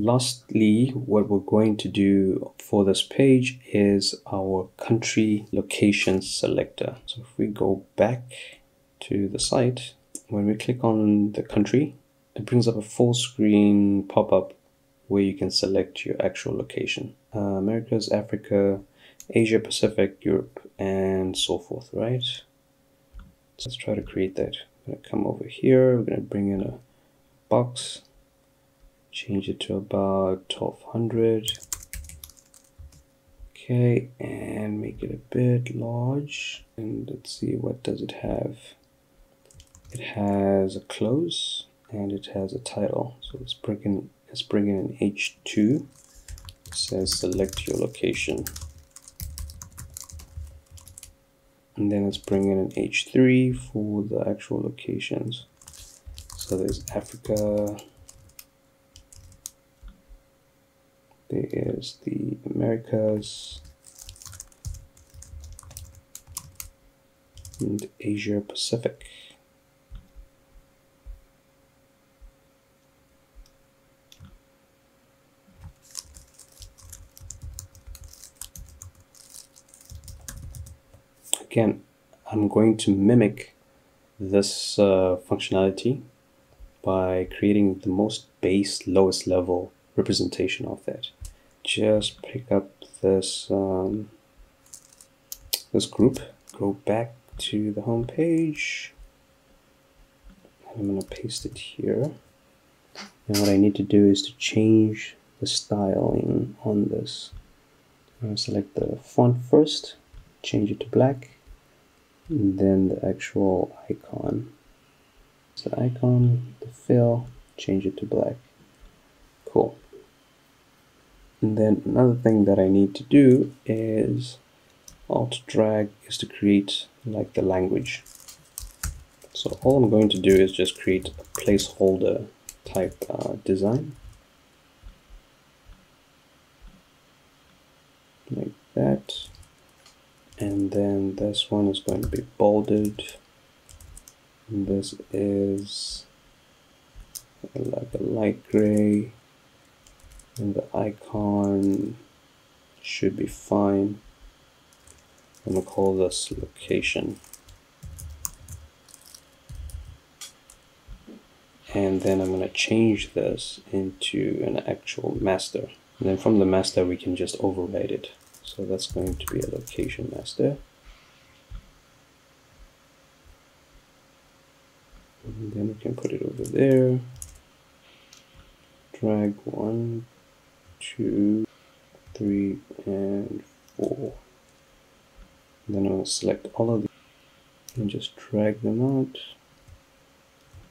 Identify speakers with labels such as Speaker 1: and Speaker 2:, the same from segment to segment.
Speaker 1: Lastly, what we're going to do for this page is our country location selector. So if we go back to the site, when we click on the country, it brings up a full screen pop-up where you can select your actual location. Uh, Americas, Africa, Asia Pacific, Europe, and so forth, right? So let's try to create that. I'm gonna come over here, we're gonna bring in a box, change it to about 1200. Okay, and make it a bit large. And let's see, what does it have? It has a close and it has a title. So let's bring in, let's bring in an H2. It says select your location. And then let's bring in an H3 for the actual locations. So there's Africa. There is the Americas. And Asia Pacific. again, I'm going to mimic this uh, functionality by creating the most base, lowest level representation of that. Just pick up this um, this group, go back to the home page. I'm going to paste it here. And what I need to do is to change the styling on this. I'm going to select the font first, change it to black, and then the actual icon. So the icon, the fill, change it to black. Cool. And then another thing that I need to do is alt drag is to create like the language. So all I'm going to do is just create a placeholder type uh, design. Like that and then this one is going to be bolded and this is like a light gray and the icon should be fine I'm gonna call this location and then I'm gonna change this into an actual master and then from the master we can just override it so that's going to be a location master. And then we can put it over there. Drag one, two, three, and four. Then I'll select all of these and just drag them out.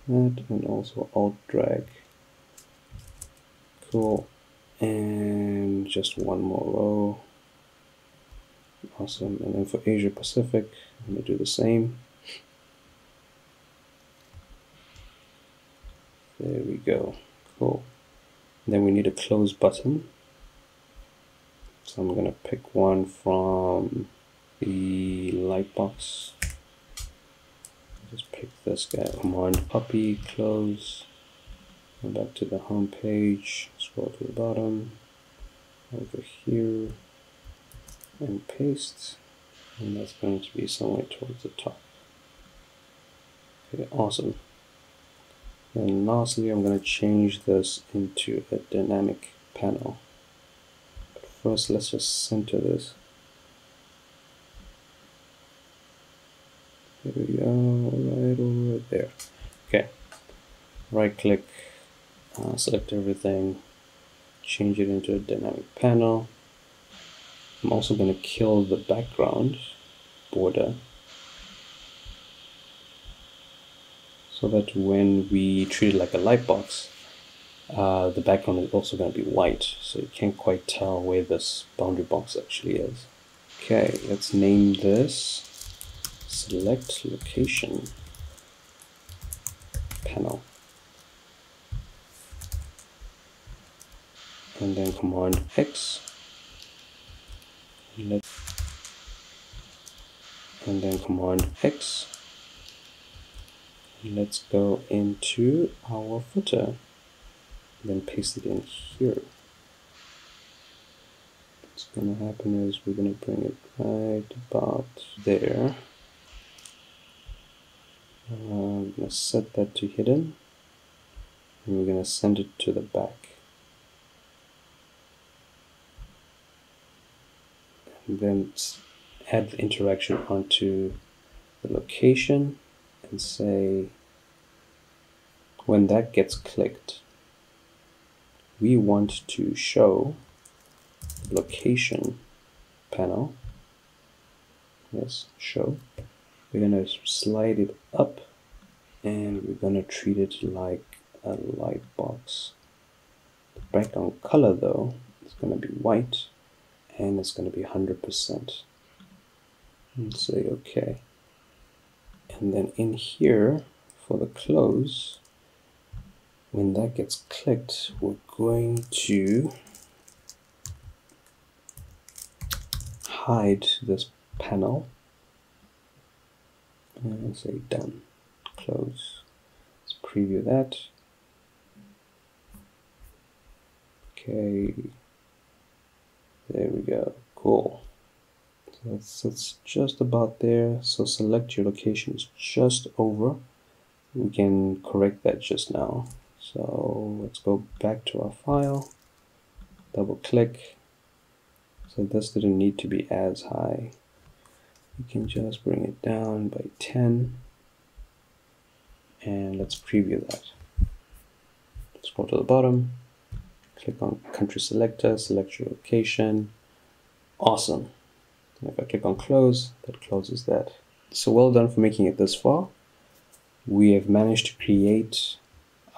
Speaker 1: That and also alt drag. Cool. And just one more row. Awesome. And then for Asia Pacific, I'm going to do the same. There we go. Cool. Then we need a close button. So I'm going to pick one from the lightbox. Just pick this guy. Command puppy, close. Go back to the home page. Scroll to the bottom. Over here and paste and that's going to be somewhere towards the top okay awesome and lastly I'm going to change this into a dynamic panel. But first let's just center this. There we go right over there. Okay. Right click uh, select everything change it into a dynamic panel. I'm also going to kill the background border so that when we treat it like a light box uh, the background is also going to be white so you can't quite tell where this boundary box actually is. Okay let's name this select location panel. And then command X. And then command X let's go into our footer then paste it in here. What's gonna happen is we're gonna bring it right about there. Uh, I'm gonna set that to hidden and we're gonna send it to the back. And then add the interaction onto the location and say when that gets clicked we want to show location panel. Yes show. We're going to slide it up and we're going to treat it like a light box. The background color though is going to be white and it's going to be 100% and say okay and then in here for the close when that gets clicked we're going to hide this panel. And say done. Close. Let's preview that. Okay. There we go. Cool that's, that's just about there. So select your location is just over. We can correct that just now. So let's go back to our file. Double click. So this didn't need to be as high. You can just bring it down by 10 and let's preview that. Scroll to the bottom. Click on country selector select your location. Awesome and if I click on close, that closes that. So well done for making it this far. We have managed to create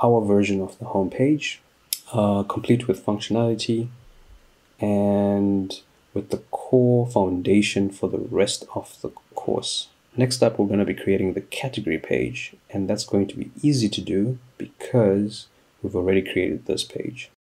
Speaker 1: our version of the home page, uh, complete with functionality and with the core foundation for the rest of the course. Next up, we're going to be creating the category page, and that's going to be easy to do because we've already created this page.